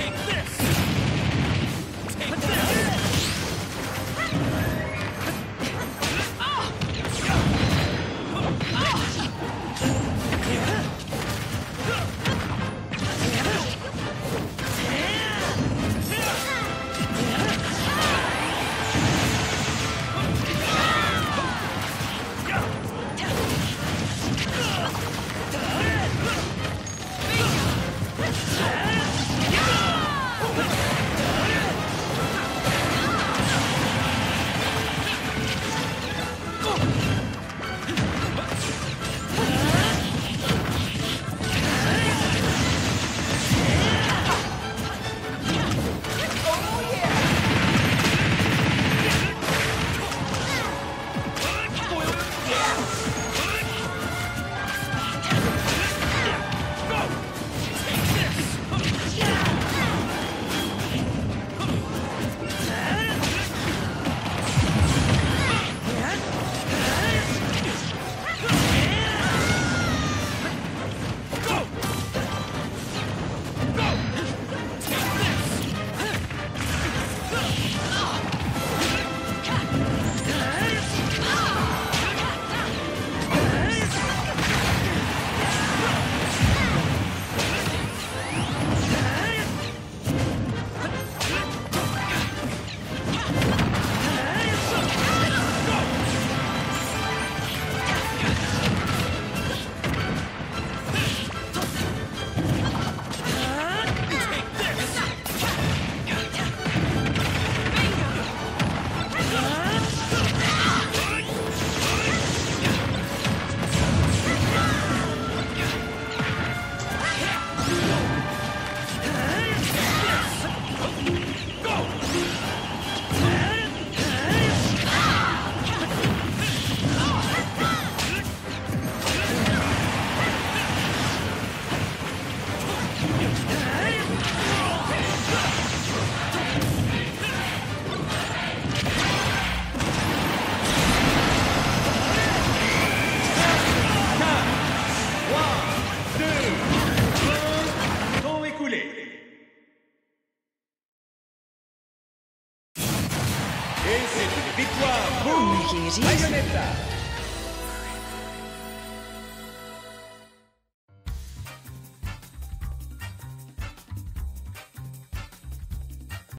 Take c'est une victoire oh, pour Here. Bayonetta.